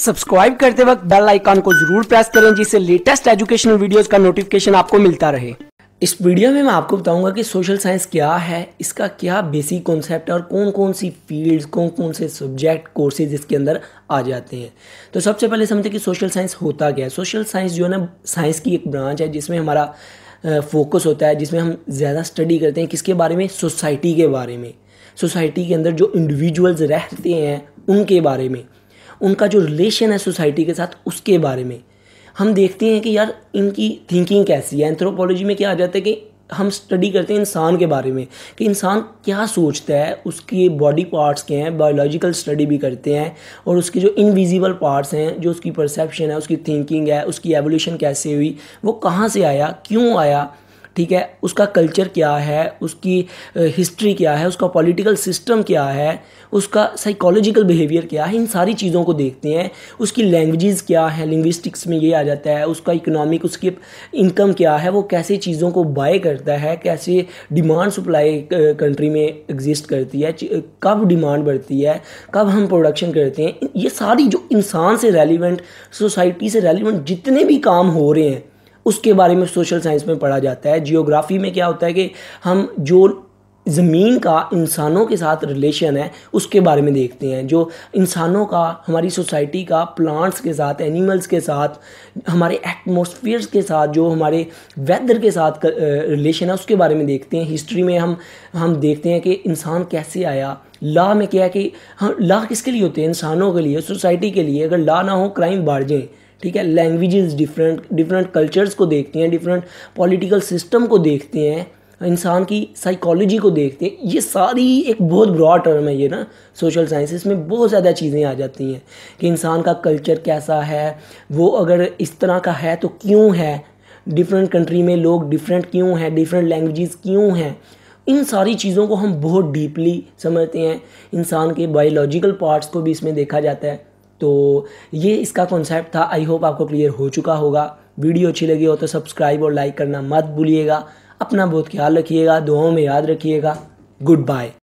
Subscribe करते वक्त bell icon को ज़रूर प्रेस करें, जिससे लेटेस्ट एजुकेशनल वीडियोस का नोटिफिकेशन आपको मिलता रहे। इस वीडियो में मैं आपको बताऊँगा कि सोशल साइंस क्या है, इसका क्या बेसिक कॉन्सेप्ट है और कौन कौन सी फील्ड्स कौन कौन से सब्जेक्ट कोर्सेज इसके अंदर आ जाते हैं। तो सबसे पहले समझते कि सोशल साइंस होता क्या है। सोशल साइंस जो है ना साइंस की एक ब्रांच है, जिसमें हमारा फोकस होता है, जिसमें हम ज़्यादा स्टडी करते हैं, किसके बारे में? सोसाइटी के बारे में। सोसाइटी के अंदर जो इंडिविजुअल्स रहते हैं, उनके बारे में। उनका जो रिलेशन है सोसाइटी के साथ, उसके बारे में। हम देखते हैं कि यार, इनकी थिंकिंग कैसी है? एंथ्रोपोलॉजी में क्या आ जाता है कि हम स्टडी करते हैं इंसान के बारे में, कि इंसान क्या सोचता है, उसके बॉडी पार्ट्स के हैं बायोलॉजिकल स्टडी भी करते हैं, और उसके जो इनविजिबल पार्ट्स हैं, जो उसकी परसेप्शन है, उसकी थिंकिंग है, उसकी एवोल्यूशन कैसे हुई, वो कहाँ से आया, क्यों आया ठीक है? उसका कल्चर क्या है? उसकी हिस्ट्री क्या है? उसका पॉलिटिकल सिस्टम क्या है? उसका साइकोलॉजिकल बिहेवियर क्या है? इन सारी चीज़ों को देखते हैं। उसकी लैंग्वेजेस क्या है? लिंग्विस्टिक्स में ये आ जाता है। उसका इकोनॉमिक उसकी इनकम क्या है? वो कैसे चीज़ों को बाय करता है? कैसे डिमांड सप्लाई कंट्री में एग्जिस्ट करती है? कब डिमांड बढ़ती है? कब हम प्रोडक्शन करते हैं? ये सारी जो इंसान से रेलिवेंट सोसाइटी से रेलिवेंट जितने भी काम हो रहे हैं उसके बारे में सोशल साइंस में पढ़ा जाता है। जियोग्राफी में क्या होता है कि हम जो ज़मीन का, इंसानों के साथ रिलेशन है, उसके बारे में देखते हैं। जो इंसानों का, हमारी सोसाइटी का प्लांट्स के साथ एनिमल्स के साथ, हमारे एटमोसफियर्स के साथ, जो हमारे वेदर के साथ रिलेशन है, उसके बारे में देखते हैं। हिस्ट्री में हम हम देखते हैं कि इंसान कैसे आया। लॉ में क्या है कि हम लॉ किसके लिए होते हैं? इंसानों के लिए सोसाइटी के लिए। अगर लॉ ना हो क्राइम बढ़ जाए। ठीक है लैंग्वेजेस डिफरेंट डिफरेंट कल्चर्स को देखते हैं डिफरेंट पॉलिटिकल सिस्टम को देखते हैं, इंसान की साइकोलॉजी को देखते हैं, ये सारी एक बहुत ब्रॉड टर्म है ये ना। सोशल साइंस इसमें बहुत ज़्यादा चीज़ें आ जाती हैं कि इंसान का कल्चर कैसा है, वो अगर इस तरह का है तो क्यों है? डिफरेंट कंट्री में लोग डिफरेंट क्यों हैं? डिफरेंट लैंग्वेजेस क्यों हैं? इन सारी चीज़ों को हम बहुत डीपली समझते हैं। इंसान के बायोलॉजिकल पार्ट्स को भी इसमें देखा जाता है। तो ये इसका कॉन्सेप्ट था। आई होप आपको क्लियर हो चुका होगा। वीडियो अच्छी लगी हो तो सब्सक्राइब और लाइक करना मत भूलिएगा। अपना बहुत ख्याल रखिएगा। दुआओं में याद रखिएगा। Good bye